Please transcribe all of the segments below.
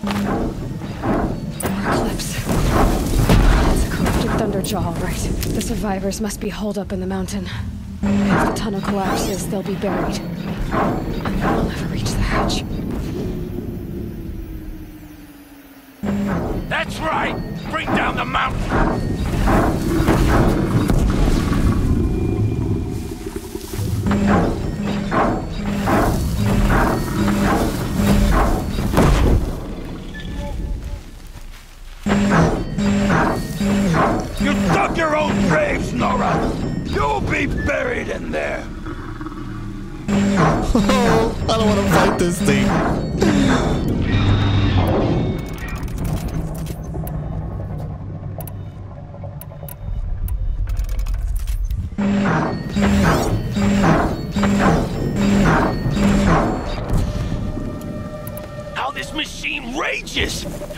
Clips. It's a corrupted Thunderjaw, all right. The survivors must be holed up in the mountain. If the tunnel collapses, they'll be buried. And they'll never reach the hatch. That's right! Bring down the mountain! You dug your own graves, Nora! You'll be buried in there! Oh, I don't want to fight this thing.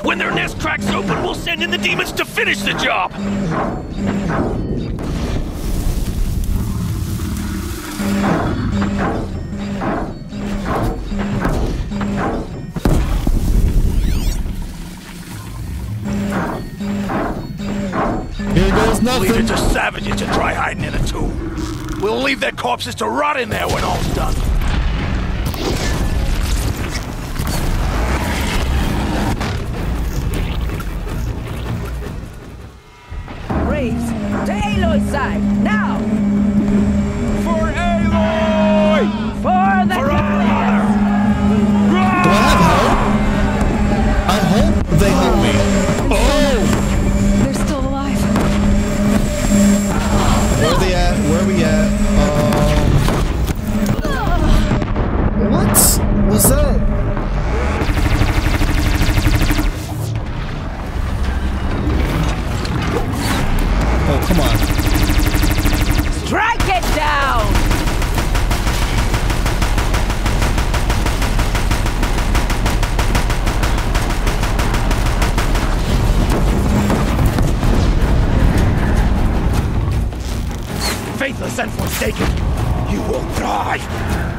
When their nest cracks open, we'll send in the demons to finish the job! Here goes Leave it nothing. to savages to try hiding in a tomb. We'll leave their corpses to rot in there when all's done. Aloy's side, now! For Aloy! For the For our Gallions! honor! Do I have help? I hope they help me. Oh! They're still alive. Where they at? Where we at? Um. What was that? Oh, come on. And you will die!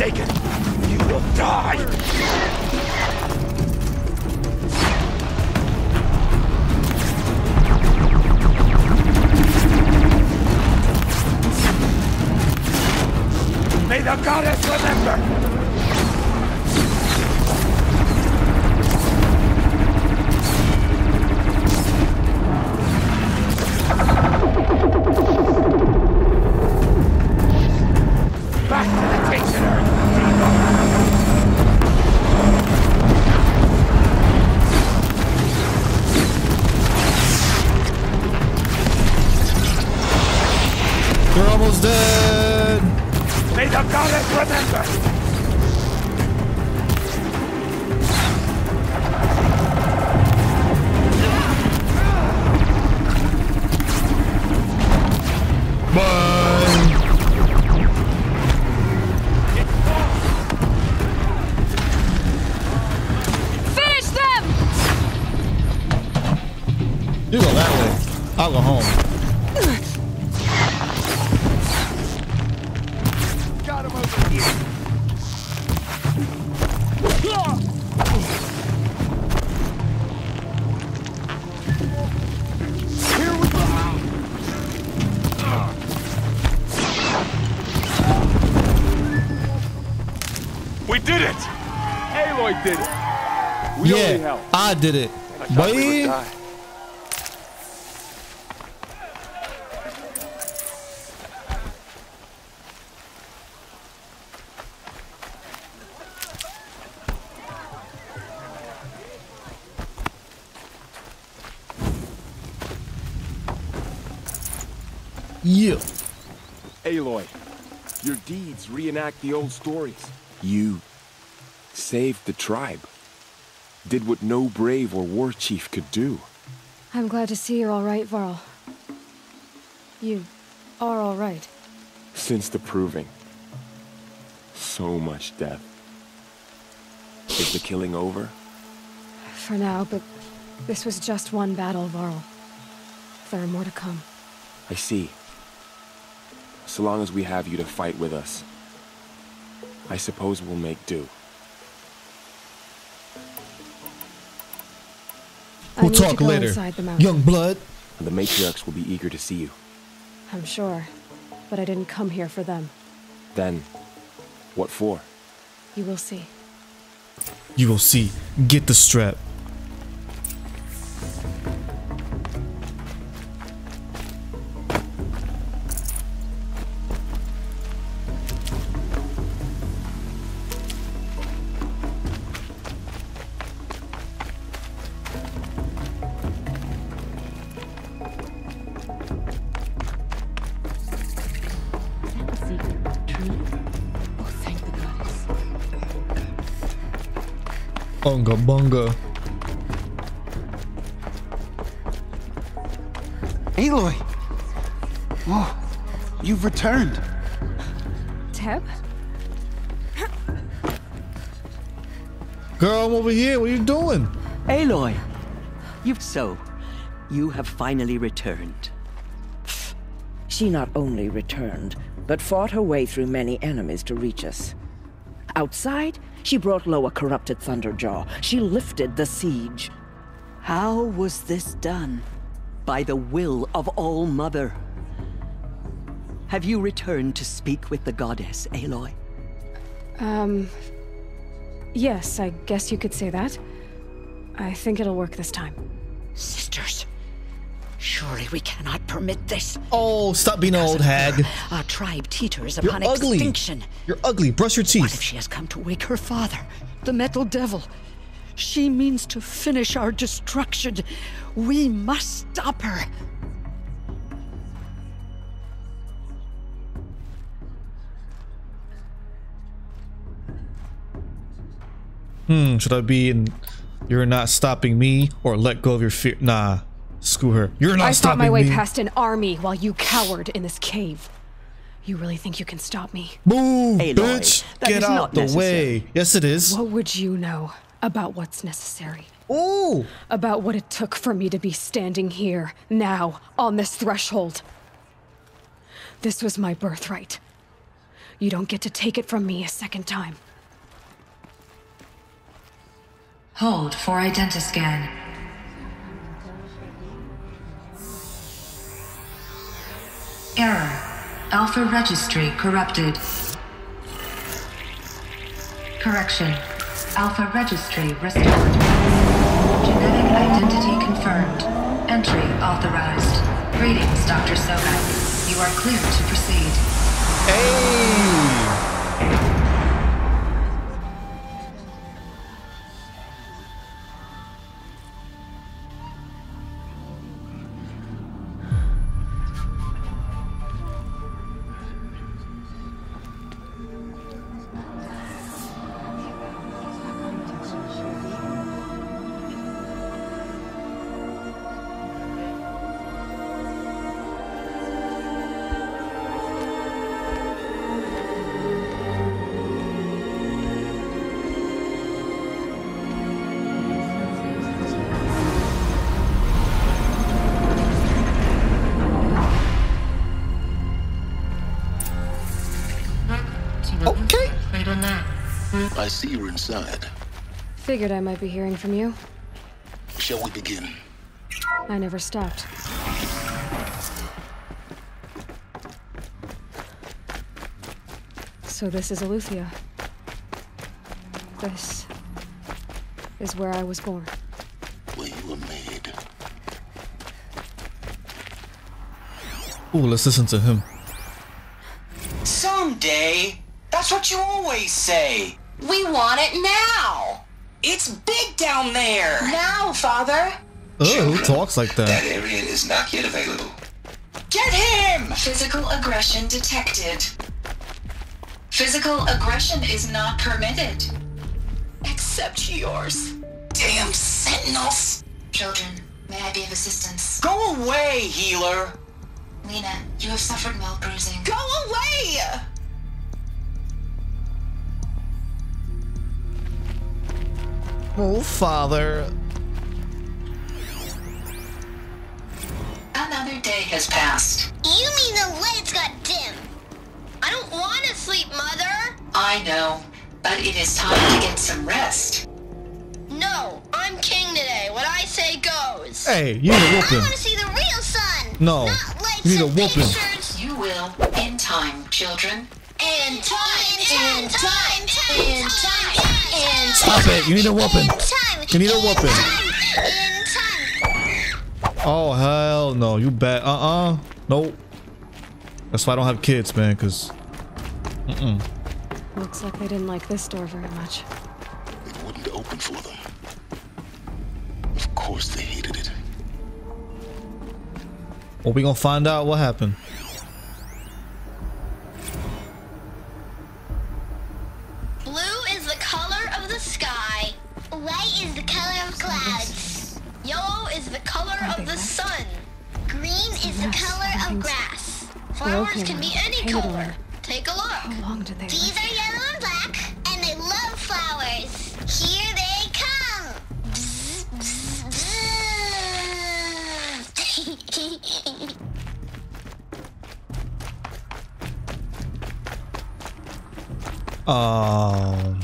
Forsaken, you will die! May the goddess remember! Yeah. I did it. I thought we would Boy. die. Yeah. Aloy, your deeds reenact the old stories. You saved the tribe. Did what no brave or war chief could do. I'm glad to see you're all right, Varl. You are all right. Since the proving. So much death. Is the killing over? For now, but this was just one battle, Varl. There are more to come. I see. So long as we have you to fight with us, I suppose we'll make do. I We'll talk later. inside the mountain. Young blood. The matriarchs will be eager to see you. I'm sure, but I didn't come here for them. Then, what for? You will see. You will see. Get the strap. Unga bunga. Aloy! Oh, you've returned. Teb? Girl, I'm over here. What are you doing? Aloy! You've so. You have finally returned. She not only returned, but fought her way through many enemies to reach us. Outside, she brought low a corrupted Thunderjaw. She lifted the siege. How was this done? By the will of All Mother. Have you returned to speak with the goddess, Aloy? Um. Yes, I guess you could say that. I think it'll work this time. Sisters, surely we cannot permit this. Oh, stop being an old hag. Our tribe teeters You're upon ugly. extinction. You're ugly. Brush your teeth. What if she has come to wake her father, the Metal Devil? She means to finish our destruction. We must stop her. Hmm, should I be in You're not stopping me or let go of your fear? Nah. Screw her. You're not I fought my way me. past an army while you cowered in this cave. You really think you can stop me? Move, Aloy, bitch. that Get out not the necessary. way. Yes, it is. What would you know about what's necessary? Ooh. About what it took for me to be standing here, now, on this threshold? This was my birthright. You don't get to take it from me a second time. Hold for identiscan. Error. Alpha registry corrupted. Correction. Alpha registry restored. Genetic identity confirmed. Entry authorized. Greetings, Dr. Sobek. You are cleared to proceed. Hey. See you're inside. Figured I might be hearing from you. Shall we begin? I never stopped. So this is Eleuthia. This is where I was born. Where you were made. Ooh, let's listen to him. Someday. That's what you always say. We want it now. It's big down there. Now, Father. Oh, who talks like That that? area is not yet available. Get him! Physical aggression detected. Physical aggression is not permitted. Except yours. Damn sentinels. Children, may I be of assistance? Go away, healer. Lena, you have suffered mild bruising. Go away! Oh, father. Another day has passed. You mean the lights got dim? I don't want to sleep, Mother. I know, but it is time to get some rest. No, I'm king today. What I say goes. Hey, you need a I whooping. want to see the real sun. No, Not lights you need a and whooping. pictures. You will, in time, children. And time, and time, and time, and Stop it, you need a whooping. You need a whooping. Oh, hell no. You bet. Uh-uh. Nope. That's why I don't have kids, man, because... Mm-mm. Looks like they didn't like this door very much. It wouldn't open for them. Of course they hated it. Well, we gonna find out what happened. White is the color of clouds. Yellow is the color of the sun. Green is the color of grass. Flowers can be any color. Take a look. How long did they These are yellow and black, and they love flowers. Here they come. Bzz, bzz, bzz. Um...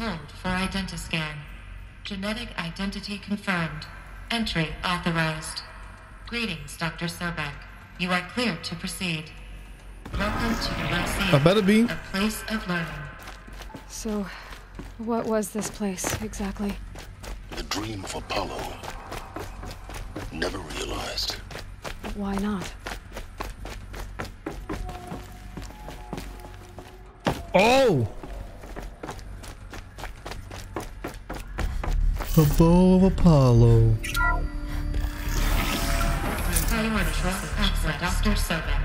Hold for identiscan. Genetic identity confirmed. Entry authorized. Greetings, Dr. Sobek. You are clear to proceed. Welcome to the Lyceum, I better be. a place of learning. So, what was this place exactly? The dream of Apollo. Never realized. Why not? Oh! The bow of Apollo. Priority access. Dr. Sobek.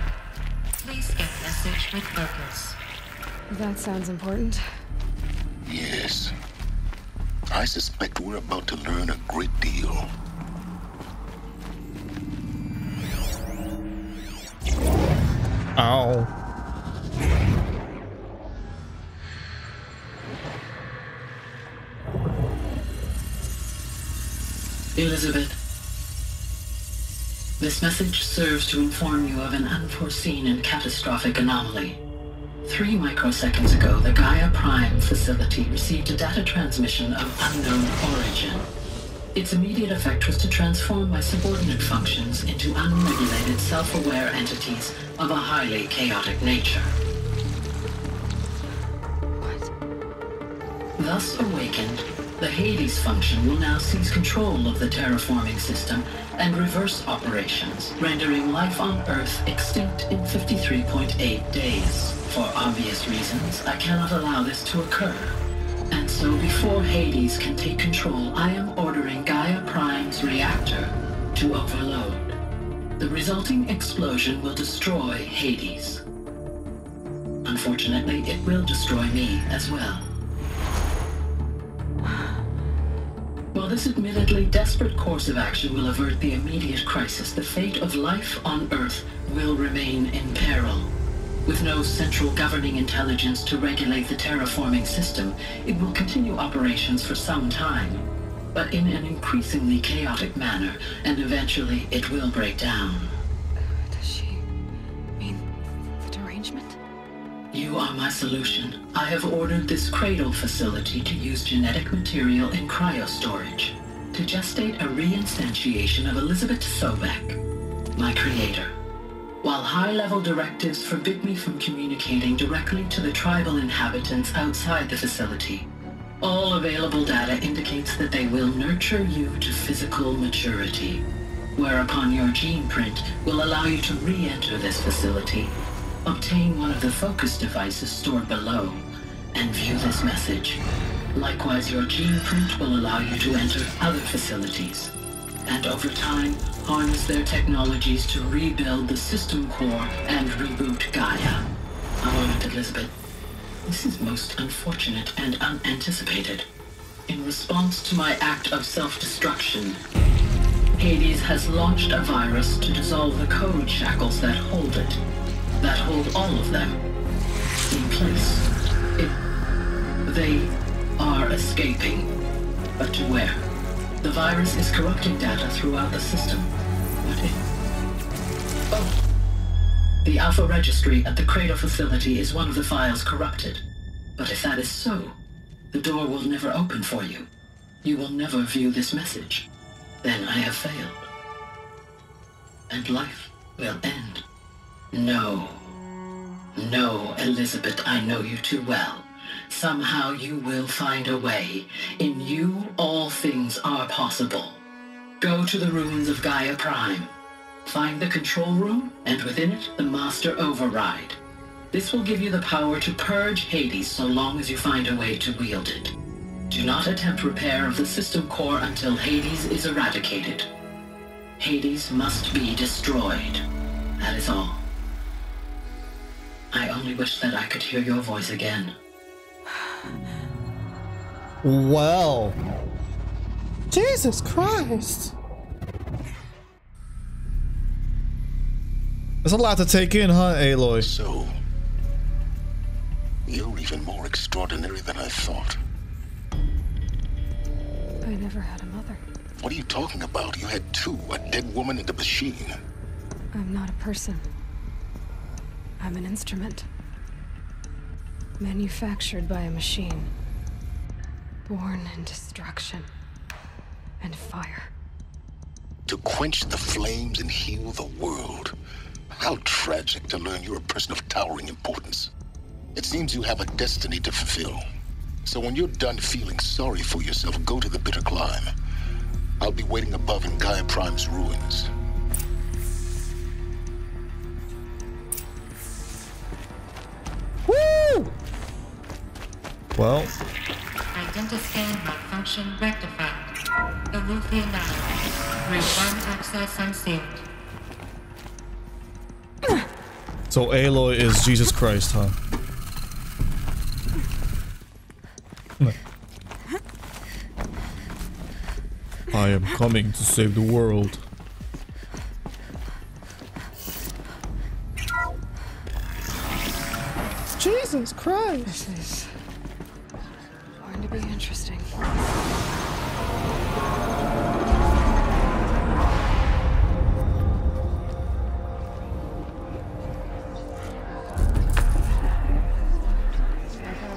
Please get message with focus. That sounds important. Yes. I suspect we're about to learn a great deal. Ow. Elizabeth, this message serves to inform you of an unforeseen and catastrophic anomaly. Three microseconds ago, the Gaia Prime facility received a data transmission of unknown origin. Its immediate effect was to transform my subordinate functions into unregulated, self-aware entities of a highly chaotic nature. Thus awakened, the Hades function will now seize control of the terraforming system and reverse operations, rendering life on Earth extinct in 53.8 days. For obvious reasons, I cannot allow this to occur. And so before Hades can take control, I am ordering Gaia Prime's reactor to overload. The resulting explosion will destroy Hades. Unfortunately, it will destroy me as well. While this admittedly desperate course of action will avert the immediate crisis, the fate of life on Earth will remain in peril. With no central governing intelligence to regulate the terraforming system, it will continue operations for some time, but in an increasingly chaotic manner, and eventually it will break down. You are my solution. I have ordered this cradle facility to use genetic material in cryostorage to gestate a reinstantiation of Elizabeth Sobek, my creator. While high-level directives forbid me from communicating directly to the tribal inhabitants outside the facility, all available data indicates that they will nurture you to physical maturity, whereupon your gene print will allow you to re-enter this facility, obtain one of the focus devices stored below, and view this message. Likewise, your gene print will allow you to enter other facilities, and over time, harness their technologies to rebuild the system core and reboot Gaia. A moment, Elizabeth. This is most unfortunate and unanticipated. In response to my act of self-destruction, Hades has launched a virus to dissolve the code shackles that hold it, that hold all of them, in place. It, they are escaping, but to where? The virus is corrupting data throughout the system. What if... Oh. The Alpha Registry at the Cradle facility is one of the files corrupted. But if that is so, the door will never open for you. You will never view this message. Then I have failed. And life will end. No. No, Elizabeth, I know you too well. Somehow you will find a way. In you, all things are possible. Go to the ruins of Gaia Prime. Find the control room, and within it, the Master Override. This will give you the power to purge Hades so long as you find a way to wield it. Do not attempt repair of the system core until Hades is eradicated. Hades must be destroyed. That is all. I only wish that I could hear your voice again. Well. Jesus Christ. There's a lot to take in, huh, Aloy? So, you're even more extraordinary than I thought. I never had a mother. What are you talking about? You had two, a dead woman and a machine. I'm not a person. I'm an instrument. Manufactured by a machine. Born in destruction and fire. To quench the flames and heal the world. How tragic to learn you're a person of towering importance. It seems you have a destiny to fulfill. So when you're done feeling sorry for yourself, go to the bitter climb. I'll be waiting above in Gaia Prime's ruins. Well, Identiscan malfunction rectified. Aletheia anomaly. Route 1 access unsealed. so Aloy is Jesus Christ, huh? I am coming to save the world. Jesus Christ!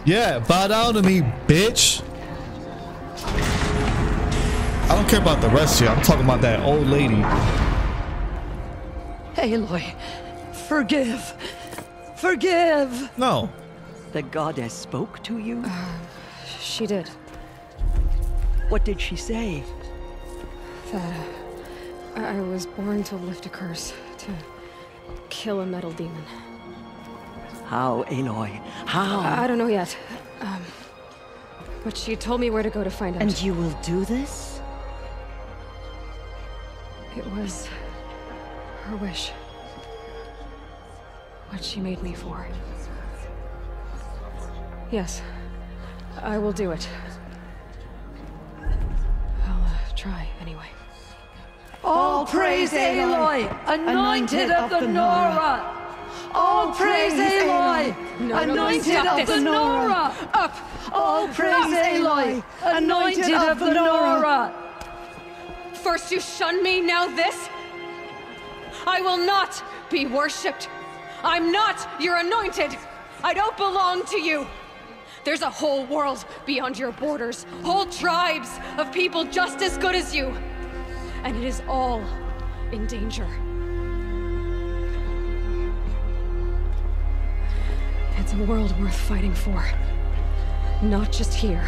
Yeah, bow down to me, bitch. I don't care about the rest here. I'm talking about that old lady. Aloy, forgive. Forgive. No. The goddess spoke to you? She did. What did she say? That uh, I I was born to lift a curse, to kill a metal demon. How, Aloy? How? I, don't know yet. Um, but she told me where to go to find out. And you will do this? It was her wish. What she made me for. Yes, I will do it. I'll uh, try anyway. All praise Aloy, anointed of the Nora. All oh, praise Aloy, No, no, no, anointed of the Nora. Up. All praise Aloy, anointed of the Nora. First you shun me, now this? I will not be worshipped. I'm not your anointed. I don't belong to you. There's a whole world beyond your borders, whole tribes of people just as good as you. And it is all in danger. World worth fighting for. Not just here,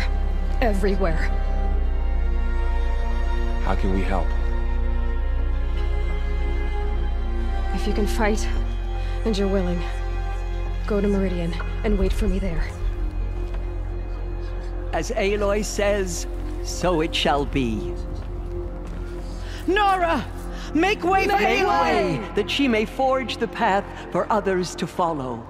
everywhere. How can we help? If you can fight, and you're willing, go to Meridian and wait for me there. As Aloy says, so it shall be. Nora, make way for Make Aloy. way that she may forge the path for others to follow.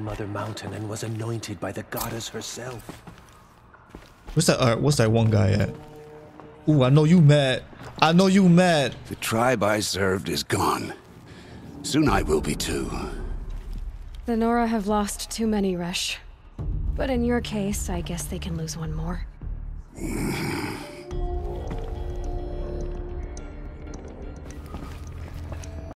Mother Mountain and was anointed by the goddess herself. What's that? Uh, what's that one guy at? Ooh, I know you mad. I know you mad. The tribe I served is gone. Soon I will be too. The Nora have lost too many, Resh. But in your case, I guess they can lose one more.